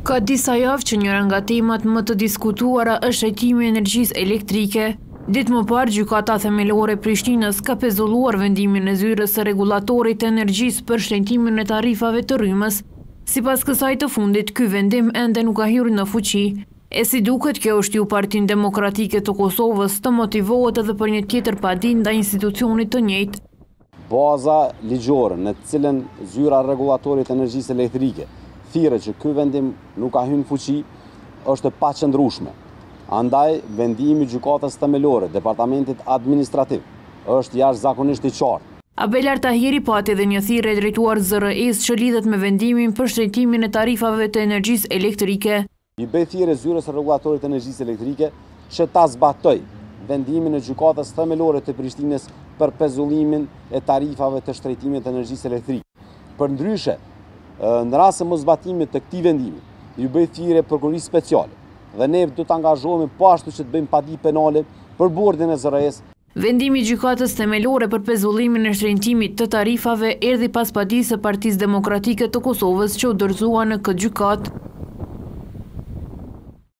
Ka disa javë që njëra nga temat më të diskutuara është shtrenjtimi i energjisë elektrike. Ditë më parë, Gjykata Themelore e Prishtinës ka pezulluar vendimin e Zyrës së Rregullatorit të Energjisë për shtrenjtimin e tarifave të rrymës. Sipas kësaj të fundit, ky vendim ende nuk ka hyrë në fuqi, e si duket kjo shtyu Partinë Demokratike të Kosovës të motivohet edhe për një tjetër padi ndaj institucionit të njëjtë. Baza ligjore në të cilën Zyra e Rregullatorit të Energjisë Elektrike thirret që ky vendim nuk ka hyrë në fuqi, është e paqëndrueshme. Andaj, vendimi i Gjykatës Themelore, Departamentit Administrativ, është jashtëzakonisht i qartë. Abelard Tahiri pati dhe një thirrje drejtuar ZRRE-së që lidhet me vendimin për shtrenjtimin e tarifave të energjisë elektrike. I bëj thirrje Zyrës së Rregullatorit të Energjisë Elektrike që ta zbatojë vendimin e Gjykatës Themelore të Prishtinës për pezullimin e tarifave të shtrenjtimit të energjisë elektrike. Përndryshe, në rast të moszbatimit të këtij vendimi, i bëj thirrje Prokurorisë Speciale dhe ne do të angazhohemi po ashtu që të bëjmë padi penale për bordin e ZRRE-së, Vendimi i Gjykatës Themelore për pezullimin e shtrenjtimit të tarifave erdhi pas padisë së Partisë Demokratike të Kosovës që u dorëzua në këtë gjykatë,